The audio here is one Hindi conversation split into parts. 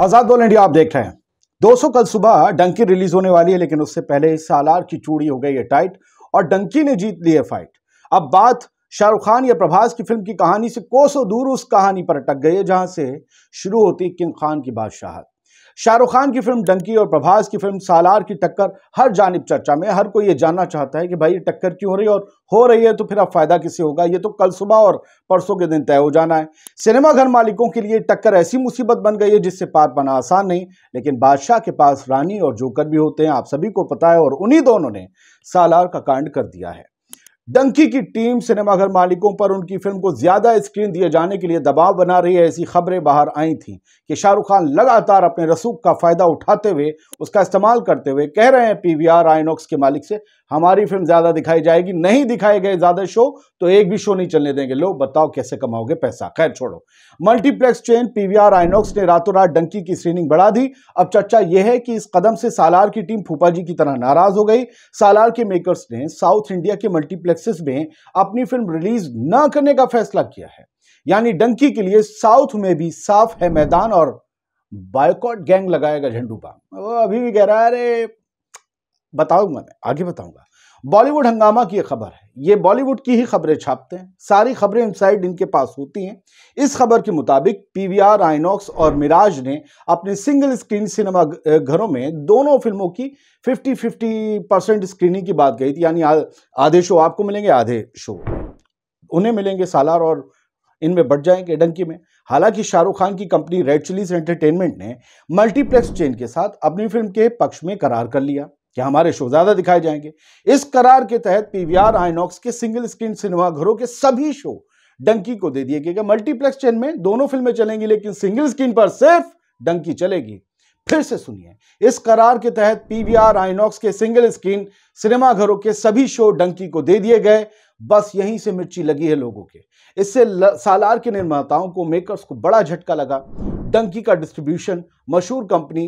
आज़ाद बोल इंडिया, आप देख रहे हैं। दोस्तों, कल सुबह डंकी रिलीज़ होने वाली है, लेकिन उससे पहले सालार की चूड़ी हो गई है टाइट, और डंकी ने जीत ली है फाइट। अब बात शाहरुख खान या प्रभास की फ़िल्म की कहानी से कोसों दूर उस कहानी पर अटक गई है, जहाँ से शुरू होती किंग खान की बादशाहत। शाहरुख खान की फ़िल्म डंकी और प्रभास की फ़िल्म सालार की टक्कर हर जानब चर्चा में, हर कोई ये जानना चाहता है कि भाई ये टक्कर क्यों हो रही है और हो रही है तो फिर अब फ़ायदा किसे होगा? ये तो कल सुबह और परसों के दिन तय हो जाना है। सिनेमाघर मालिकों के लिए टक्कर ऐसी मुसीबत बन गई है जिससे पार पाना आसान नहीं, लेकिन बादशाह के पास रानी और जोकर भी होते हैं, आप सभी को पता है और उन्हीं दोनों ने सालार का कांड कर दिया है। डंकी की टीम सिनेमाघर मालिकों पर उनकी फ़िल्म को ज़्यादा स्क्रीन दिए जाने के लिए दबाव बना रही है, ऐसी खबरें बाहर आई थी कि शाहरुख खान लगातार अपने रसूख का फ़ायदा उठाते हुए उसका इस्तेमाल करते हुए कह रहे हैं, पीवीआर आइनॉक्स के मालिक से हमारी फ़िल्म ज़्यादा दिखाई जाएगी, नहीं दिखाए गए ज़्यादा शो तो एक भी शो नहीं चलने देंगे। लो बताओ कैसे कमाओगे पैसा? खैर, छोड़ो। मल्टीप्लेक्स चेन, पीवीआर आइनॉक्स ने रातों रात डंकी की स्क्रीनिंग बढ़ा दी। अब चर्चा यह है कि इस कदम से सालार की टीम फूफा जी की तरह नाराज़ हो गई। सालार के मेकर्स ने साउथ इंडिया के मल्टीप्लेक्सेस में अपनी फ़िल्म रिलीज़ न करने का फैसला किया है। यानी डंकी के लिए साउथ में भी साफ़ है मैदान और बायकॉट गैंग लगाएगा झंडू पाम वो अभी भी कह रहा है, अरे, बताऊँगा मैं, आगे बताऊँगा। बॉलीवुड हंगामा की खबर है। ये बॉलीवुड की ही खबरें छापते हैं। सारी खबरें इनसाइड इनके पास होती हैं। इस खबर के मुताबिक पीवीआर आइनॉक्स और मिराज ने अपने सिंगल स्क्रीन सिनेमा घरों में दोनों फ़िल्मों की 50 50 परसेंट स्क्रीनिंग की बात कही थी। यानी आधे शो आपको मिलेंगे, आधे शो। उन्हें मिलेंगे सालार और इनमें बढ़ जाएँगे डंकी में। हालाँकि शाहरुख खान की कंपनी रेड चिलीज एंटरटेनमेंट ने मल्टीप्लेक्स चेन के साथ अपनी फ़िल्म के पक्ष में करार कर लिया। कि हमारे शो ज़्यादा दिखाए जाएँगे। इस करार के तहत पीवीआर आइनॉक्स के सिंगल स्क्रीन सिनेमा घरों के सभी शो डंकी को दे दिए गए। मल्टीप्लेक्स चेन में दोनों फ़िल्में चलेंगी, लेकिन सिंगल स्क्रीन पर सिर्फ़ डंकी चलेगी। फिर से सुनिए। इस करार के तहत पीवीआर आइनॉक्स के सिंगल स्क्रीन सिनेमा घरों के सभी शो डंकी को दे दिए गए। बस यहीं से मिर्ची लगी है लोगों के। इससे सालार के निर्माताओं को, मेकर्स को बड़ा झटका लगा। डंकी का डिस्ट्रीब्यूशन मशहूर कंपनी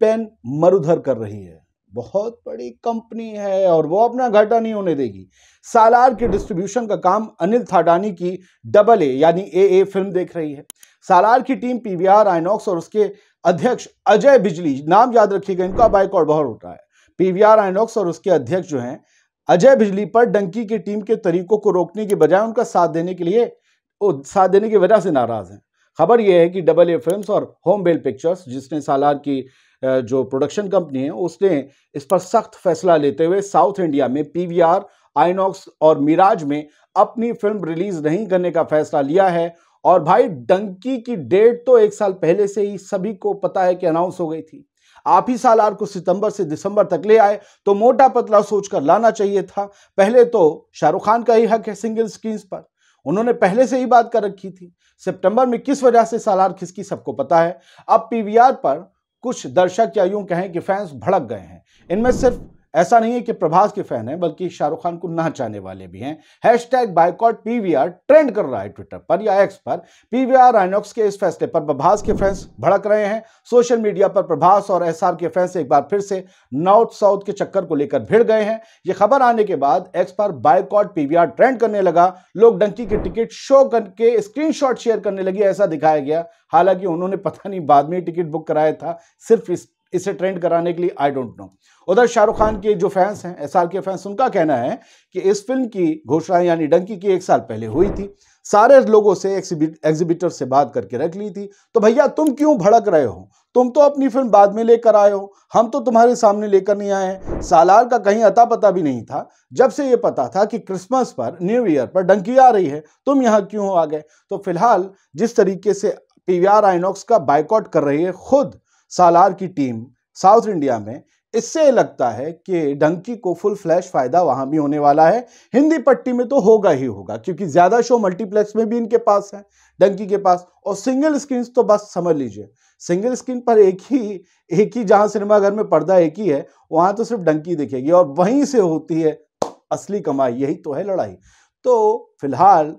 पेन मरुधर कर रही है। बहुत बड़ी कंपनी है और वो अपना घाटा नहीं होने देगी। सालार के डिस्ट्रीब्यूशन का काम अनिल थाडानी की डबल ए यानी ए ए फ़िल्म देख रही है। सालार की टीम पीवीआर आइनॉक्स और उसके अध्यक्ष अजय बिजली, नाम याद रखिएगा, इनका बाइक और बहुत उठ है। पीवीआर आइनॉक्स और उसके अध्यक्ष जो हैं, अजय बिजली पर डंकी की टीम के तरीकों को रोकने के बजाय उनका साथ देने के लिए साथ देने की वजह से नाराज़ हैं। खबर यह है कि डबल ए फिल्म्स और होम बेल पिक्चर्स जिसने सालार की जो प्रोडक्शन कंपनी है, उसने इस पर सख्त फैसला लेते हुए साउथ इंडिया में पीवीआर आइनॉक्स और मिराज में अपनी फ़िल्म रिलीज़ नहीं करने का फैसला लिया है। और भाई, डंकी की डेट तो एक साल पहले से ही सभी को पता है कि अनाउंस हो गई थी। आप ही साल आर को सितंबर से दिसंबर तक ले आए तो मोटा पतला सोचकर लाना चाहिए था। पहले तो शाहरुख खान का ही हक है सिंगल स्क्रीन पर। उन्होंने पहले से ही बात कर रखी थी। सितंबर में किस वजह से सालार खिसकी सबको पता है? अब पीवीआर पर कुछ दर्शक या यूँ कहें कि फैंस भड़क गए हैं। इनमें सिर्फ़ ऐसा नहीं है कि प्रभास के फ़ैन हैं, बल्कि शाहरुख खान को ना चाहने वाले भी हैं। हैशटैग बाइकॉट पीवीआर ट्रेंड कर रहा है ट्विटर पर या एक्स पर। पीवीआर आइनॉक्स के इस फैसले पर प्रभास के फैंस भड़क रहे हैं। सोशल मीडिया पर प्रभास और एसआर के फैंस एक बार फिर से नॉर्थ साउथ के चक्कर को लेकर भिड़ गए हैं। ये खबर आने के बाद एक्स पर बाइकॉट पीवीआर ट्रेंड करने लगा। लोग डंकी के टिकट शो करके स्क्रीन शेयर करने लगी, ऐसा दिखाया गया। हालाँकि उन्होंने पता नहीं बाद में टिकट बुक कराया था। सिर्फ़ इस इसे ट्रेंड कराने के लिए आई डोंट नो उधर शाहरुख खान के जो फैंस हैं एस के फैंस, उनका कहना है कि इस फ़िल्म की घोषणा, यानी डंकी की एक साल पहले हुई थी। सारे लोगों से एग्जिबिटर से बात करके रख ली थी। तो भैया, तुम क्यों भड़क रहे हो? तुम तो अपनी फ़िल्म बाद में लेकर आए हो। हम तो तुम्हारे सामने लेकर नहीं आए सालार का कहीं अता पता भी नहीं था, जब से ये पता था कि क्रिसमस पर, न्यू ईयर पर डंकी आ रही है, तुम यहाँ क्यों आ गए? तो फ़िलहाल, जिस तरीके से पीवीआर आइनॉक्स का बाइकआउट कर रही है खुद सालार की टीम साउथ इंडिया में, इससे लगता है कि डंकी को फुल फ्लैश फ़ायदा वहाँ भी होने वाला है। हिंदी पट्टी में तो होगा ही होगा, क्योंकि ज़्यादा शो मल्टीप्लेक्स में भी इनके पास है, डंकी के पास। और सिंगल स्क्रीन तो बस समझ लीजिए, सिंगल स्क्रीन पर एक ही एक ही जहाँ सिनेमाघर में पर्दा एक ही है, वहाँ तो सिर्फ़ डंकी दिखेगी, और वहीं से होती है असली कमाई, यही तो है लड़ाई। तो फ़िलहाल,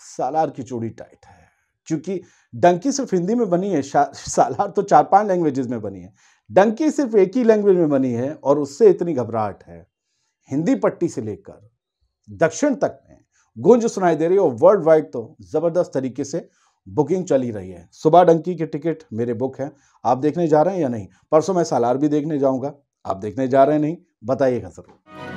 सालार की चूड़ी टाइट है। क्योंकि डंकी सिर्फ़ हिंदी में बनी है सालार तो चार पाँच लैंग्वेजेस में बनी है। डंकी सिर्फ़ एक ही लैंग्वेज में बनी है और उससे इतनी घबराहट है। हिंदी पट्टी से लेकर दक्षिण तक में गूंज सुनाई दे रही है और वर्ल्ड वाइड तो ज़बरदस्त तरीके से बुकिंग चली रही है। सुबह डंकी के टिकट मेरे बुक हैं। आप देखने जा रहे हैं या नहीं? परसों मैं सालार भी देखने जाऊँगा। आप देखने जा रहे हैं नहीं? बताइएगा ज़रूर।